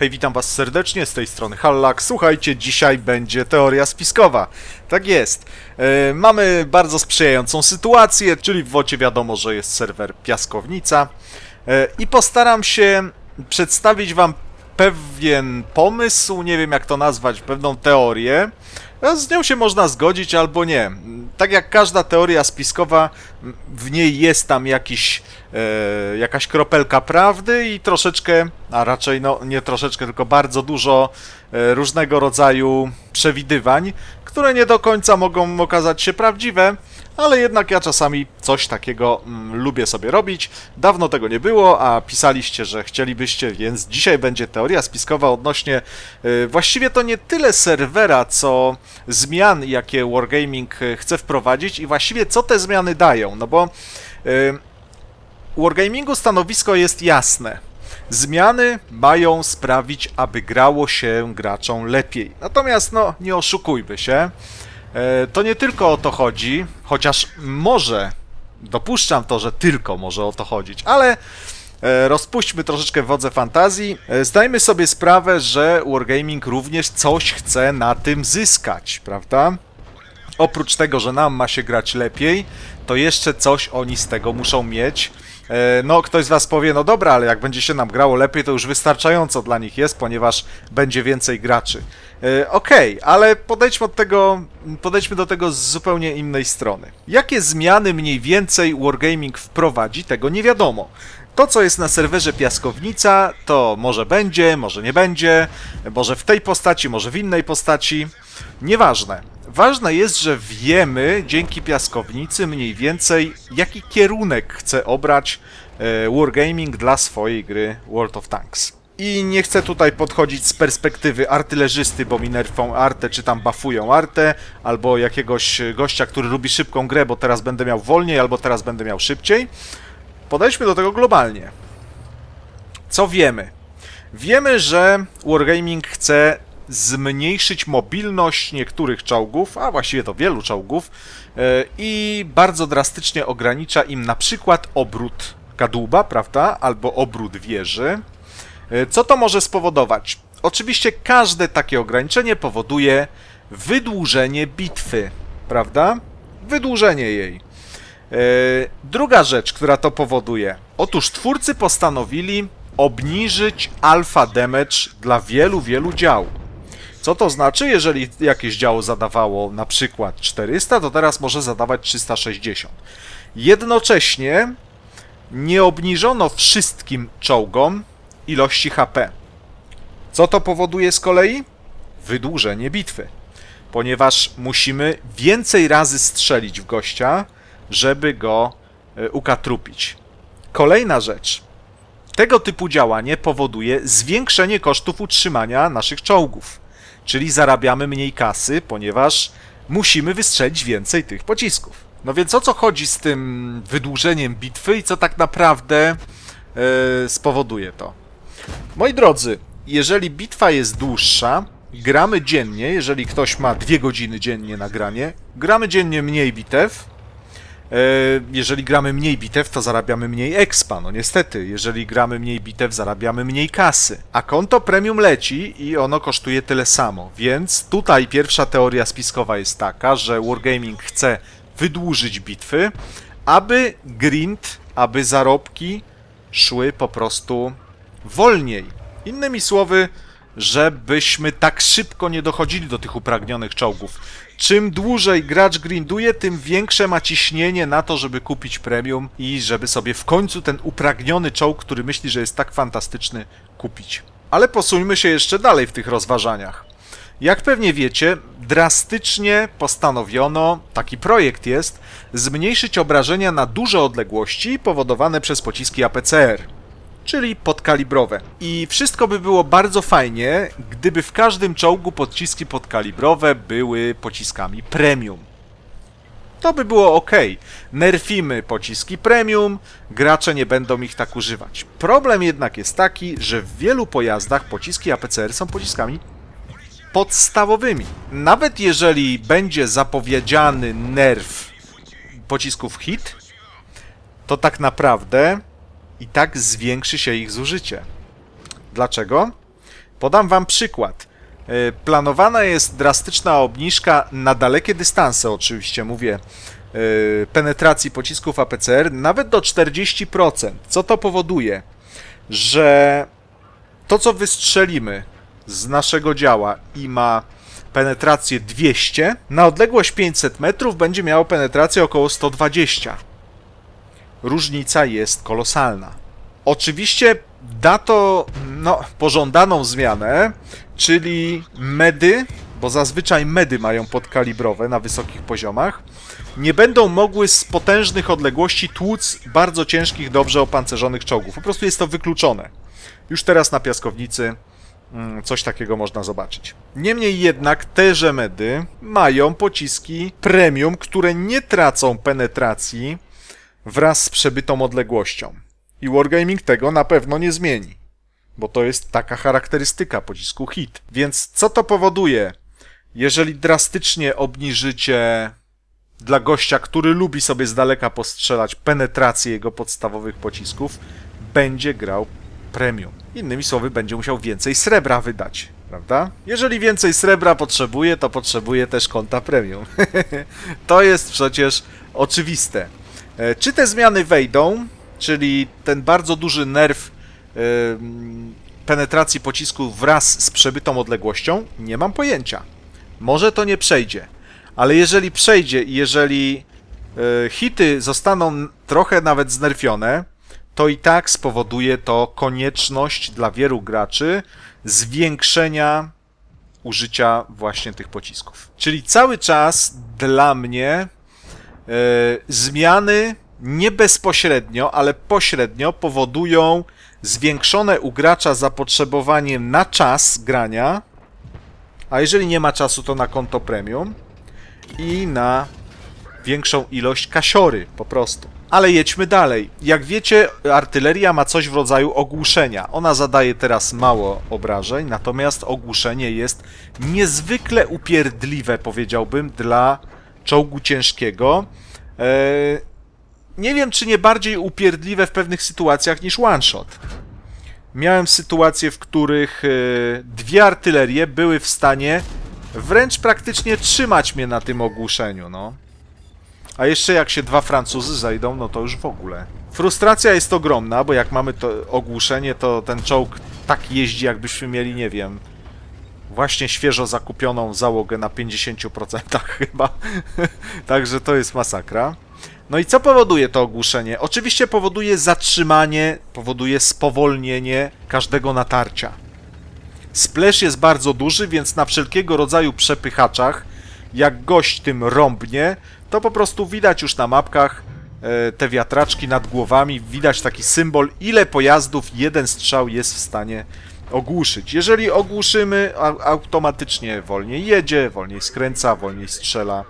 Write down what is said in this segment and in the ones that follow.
Hej, witam was serdecznie, z tej strony Hallak. Słuchajcie, dzisiaj będzie teoria spiskowa. Tak jest. E, mamy bardzo sprzyjającą sytuację, czyli w wocie wiadomo, że jest serwer Piaskownica. E, I postaram się przedstawić wam pewien pomysł, nie wiem jak to nazwać, pewną teorię. Z nią się można zgodzić albo nie. Tak jak każda teoria spiskowa, w niej jest tam jakiś, e, jakaś kropelka prawdy i troszeczkę, a raczej no nie troszeczkę, tylko bardzo dużo e, różnego rodzaju przewidywań, które nie do końca mogą okazać się prawdziwe, ale jednak ja czasami coś takiego mm, lubię sobie robić. Dawno tego nie było, a pisaliście, że chcielibyście, więc dzisiaj będzie teoria spiskowa odnośnie y, właściwie to nie tyle serwera, co zmian, jakie Wargaming y, chce wprowadzić i właściwie co te zmiany dają, no bo y, Wargamingu stanowisko jest jasne. Zmiany mają sprawić, aby grało się graczom lepiej. Natomiast, no, nie oszukujmy się. E, To nie tylko o to chodzi, chociaż może, dopuszczam to, że tylko może o to chodzić, ale e, rozpuśćmy troszeczkę wodze fantazji. E, Zdajmy sobie sprawę, że Wargaming również coś chce na tym zyskać, prawda? Oprócz tego, że nam ma się grać lepiej, to jeszcze coś oni z tego muszą mieć. E, No, ktoś z Was powie, no dobra, ale jak będzie się nam grało lepiej, to już wystarczająco dla nich jest, ponieważ będzie więcej graczy. E, Okej, ale podejdźmy, od tego, podejdźmy do tego z zupełnie innej strony. Jakie zmiany mniej więcej Wargaming wprowadzi, tego nie wiadomo. To, co jest na serwerze Piaskownica, to może będzie, może nie będzie, może w tej postaci, może w innej postaci. Nieważne. Ważne jest, że wiemy dzięki Piaskownicy mniej więcej, jaki kierunek chce obrać e, Wargaming dla swojej gry World of Tanks. I nie chcę tutaj podchodzić z perspektywy artylerzysty, bo mi nerfą artę, czy tam buffują artę, albo jakiegoś gościa, który lubi szybką grę, bo teraz będę miał wolniej, albo teraz będę miał szybciej. Podejdźmy do tego globalnie. Co wiemy? Wiemy, że Wargaming chce zmniejszyć mobilność niektórych czołgów, a właściwie to wielu czołgów, e, i bardzo drastycznie ogranicza im na przykład obrót kadłuba, prawda, albo obrót wieży. E, Co to może spowodować? Oczywiście każde takie ograniczenie powoduje wydłużenie bitwy, prawda? Wydłużenie jej. E, Druga rzecz, która to powoduje. Otóż twórcy postanowili obniżyć alpha damage dla wielu, wielu dział. Co to znaczy? Jeżeli jakieś działo zadawało na przykład 400, to teraz może zadawać 360. Jednocześnie nie obniżono wszystkim czołgom ilości HP. Co to powoduje z kolei? Wydłużenie bitwy. Ponieważ musimy więcej razy strzelić w gościa, żeby go e, ukatrupić. Kolejna rzecz. Tego typu działanie powoduje zwiększenie kosztów utrzymania naszych czołgów. Czyli zarabiamy mniej kasy, ponieważ musimy wystrzelić więcej tych pocisków. No więc o co chodzi z tym wydłużeniem bitwy i co tak naprawdę e, spowoduje to? Moi drodzy, jeżeli bitwa jest dłuższa, gramy dziennie, jeżeli ktoś ma dwie godziny dziennie na granie, gramy dziennie mniej bitew. E, Jeżeli gramy mniej bitew, to zarabiamy mniej expa. No niestety, jeżeli gramy mniej bitew, zarabiamy mniej kasy. A konto premium leci i ono kosztuje tyle samo. Więc tutaj pierwsza teoria spiskowa jest taka, że Wargaming chce wydłużyć bitwy, aby grind, aby zarobki szły po prostu wolniej. Innymi słowy, żebyśmy tak szybko nie dochodzili do tych upragnionych czołgów. Czym dłużej gracz grinduje, tym większe ma ciśnienie na to, żeby kupić premium i żeby sobie w końcu ten upragniony czołg, który myśli, że jest tak fantastyczny, kupić. Ale posuńmy się jeszcze dalej w tych rozważaniach. Jak pewnie wiecie, drastycznie postanowiono, taki projekt jest, zmniejszyć obrażenia na duże odległości powodowane przez pociski APCR czyli podkalibrowe. I wszystko by było bardzo fajnie, gdyby w każdym czołgu pociski podkalibrowe były pociskami premium. To by było ok. Nerfimy pociski premium, gracze nie będą ich tak używać. Problem jednak jest taki, że w wielu pojazdach pociski APCR są pociskami podstawowymi. Nawet jeżeli będzie zapowiedziany nerf pocisków hit, to tak naprawdę i tak zwiększy się ich zużycie. Dlaczego? Podam wam przykład. E, Planowana jest drastyczna obniżka na dalekie dystanse, oczywiście mówię, e, penetracji pocisków APCR nawet do 40%. Co to powoduje? Że to, co wystrzelimy z naszego działa i ma penetrację 200, na odległość 500 metrów będzie miało penetrację około 120. Różnica jest kolosalna. Oczywiście da to no, pożądaną zmianę, czyli medy, bo zazwyczaj medy mają podkalibrowe na wysokich poziomach, nie będą mogły z potężnych odległości tłuc bardzo ciężkich, dobrze opancerzonych czołgów. Po prostu jest to wykluczone. Już teraz na piaskownicy mm, coś takiego można zobaczyć. Niemniej jednak teże medy mają pociski premium, które nie tracą penetracji wraz z przebytą odległością. I Wargaming tego na pewno nie zmieni, bo to jest taka charakterystyka pocisku hit. Więc co to powoduje? Jeżeli drastycznie obniżycie dla gościa, który lubi sobie z daleka postrzelać penetrację jego podstawowych pocisków, będzie grał premium. Innymi słowy, będzie musiał więcej srebra wydać, prawda? Jeżeli więcej srebra potrzebuje, to potrzebuje też konta premium. to jest przecież oczywiste. E, Czy te zmiany wejdą, czyli ten bardzo duży nerw e, penetracji pocisku wraz z przebytą odległością? Nie mam pojęcia. Może to nie przejdzie, ale jeżeli przejdzie i jeżeli e, hity zostaną trochę nawet znerfione, to i tak spowoduje to konieczność dla wielu graczy zwiększenia użycia właśnie tych pocisków. Czyli cały czas dla mnie zmiany nie bezpośrednio, ale pośrednio powodują zwiększone u gracza zapotrzebowanie na czas grania, a jeżeli nie ma czasu, to na konto premium i na większą ilość kasiory po prostu. Ale jedźmy dalej. Jak wiecie, artyleria ma coś w rodzaju ogłuszenia. Ona zadaje teraz mało obrażeń, natomiast ogłuszenie jest niezwykle upierdliwe, powiedziałbym, dla czołgu ciężkiego. Eee, nie wiem, czy nie bardziej upierdliwe w pewnych sytuacjach niż one-shot. Miałem sytuacje, w których e, dwie artylerie były w stanie wręcz praktycznie trzymać mnie na tym ogłuszeniu, no. A jeszcze jak się dwa Francuzy zajdą, no to już w ogóle. Frustracja jest ogromna, bo jak mamy to ogłuszenie, to ten czołg tak jeździ, jakbyśmy mieli, nie wiem, właśnie świeżo zakupioną załogę na 50% chyba. Także to jest masakra. No i co powoduje to ogłuszenie? Oczywiście powoduje zatrzymanie, powoduje spowolnienie każdego natarcia. Splash jest bardzo duży, więc na wszelkiego rodzaju przepychaczach, jak gość tym rąbnie, to po prostu widać już na mapkach e, te wiatraczki nad głowami, widać taki symbol, ile pojazdów jeden strzał jest w stanie ogłuszyć. Jeżeli ogłuszymy, automatycznie wolniej jedzie, wolniej skręca, wolniej strzela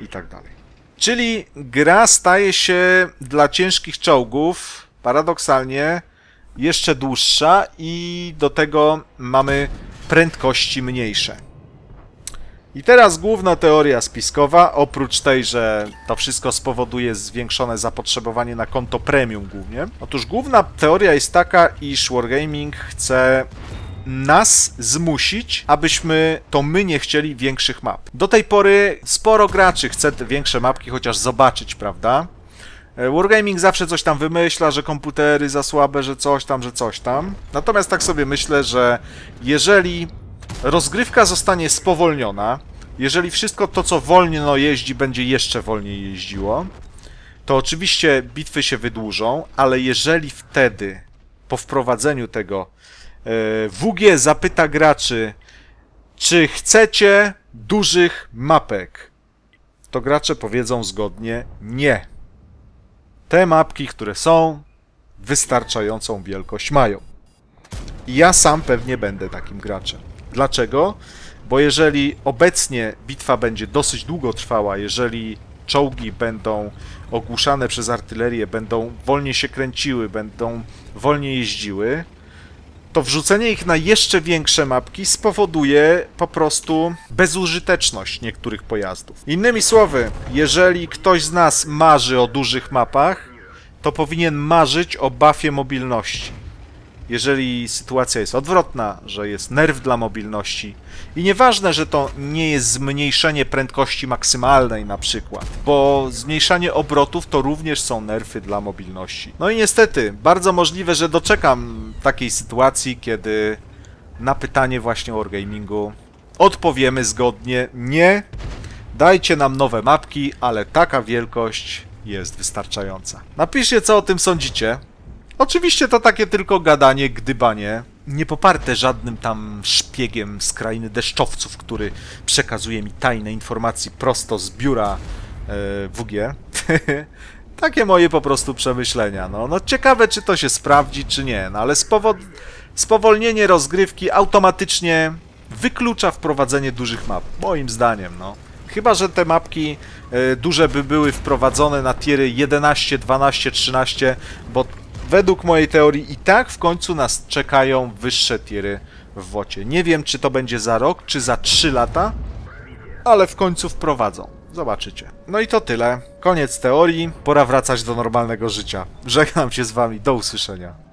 i tak dalej. Czyli gra staje się dla ciężkich czołgów paradoksalnie jeszcze dłuższa i do tego mamy prędkości mniejsze. I teraz główna teoria spiskowa, oprócz tej, że to wszystko spowoduje zwiększone zapotrzebowanie na konto premium głównie. Otóż główna teoria jest taka, iż Wargaming chce nas zmusić, abyśmy to my nie chcieli większych map. Do tej pory sporo graczy chce te większe mapki chociaż zobaczyć, prawda? E, Wargaming zawsze coś tam wymyśla, że komputery za słabe, że coś tam, że coś tam. Natomiast tak sobie myślę, że jeżeli rozgrywka zostanie spowolniona, jeżeli wszystko to, co wolno jeździ, będzie jeszcze wolniej jeździło, to oczywiście bitwy się wydłużą, ale jeżeli wtedy, po wprowadzeniu tego, e, WG zapyta graczy, czy chcecie dużych mapek, to gracze powiedzą zgodnie nie. Te mapki, które są, wystarczającą wielkość mają. Ja sam pewnie będę takim graczem. Dlaczego? Bo jeżeli obecnie bitwa będzie dosyć długo trwała, jeżeli czołgi będą ogłuszane przez artylerię, będą wolniej się kręciły, będą wolniej jeździły, to wrzucenie ich na jeszcze większe mapki spowoduje po prostu bezużyteczność niektórych pojazdów. Innymi słowy, jeżeli ktoś z nas marzy o dużych mapach, to powinien marzyć o buffie mobilności. Jeżeli sytuacja jest odwrotna, że jest nerw dla mobilności i nieważne, że to nie jest zmniejszenie prędkości maksymalnej na przykład, bo zmniejszanie obrotów to również są nerfy dla mobilności. No i niestety, bardzo możliwe, że doczekam takiej sytuacji, kiedy na pytanie właśnie o Wargamingu odpowiemy zgodnie nie, dajcie nam nowe mapki, ale taka wielkość jest wystarczająca. Napiszcie, co o tym sądzicie. Oczywiście to takie tylko gadanie, gdybanie, nie poparte żadnym tam szpiegiem z krainy deszczowców, który przekazuje mi tajne informacje prosto z biura e, WG. takie moje po prostu przemyślenia. No, no ciekawe, czy to się sprawdzi, czy nie, no ale spowod... spowolnienie rozgrywki automatycznie wyklucza wprowadzenie dużych map, moim zdaniem, no. Chyba, że te mapki e, duże by były wprowadzone na tiery 11, 12, 13, bo według mojej teorii i tak w końcu nas czekają wyższe tiery w WOcie. Nie wiem, czy to będzie za rok, czy za 3 lata, ale w końcu wprowadzą. Zobaczycie. No i to tyle. Koniec teorii. Pora wracać do normalnego życia. Żegnam się z wami. Do usłyszenia.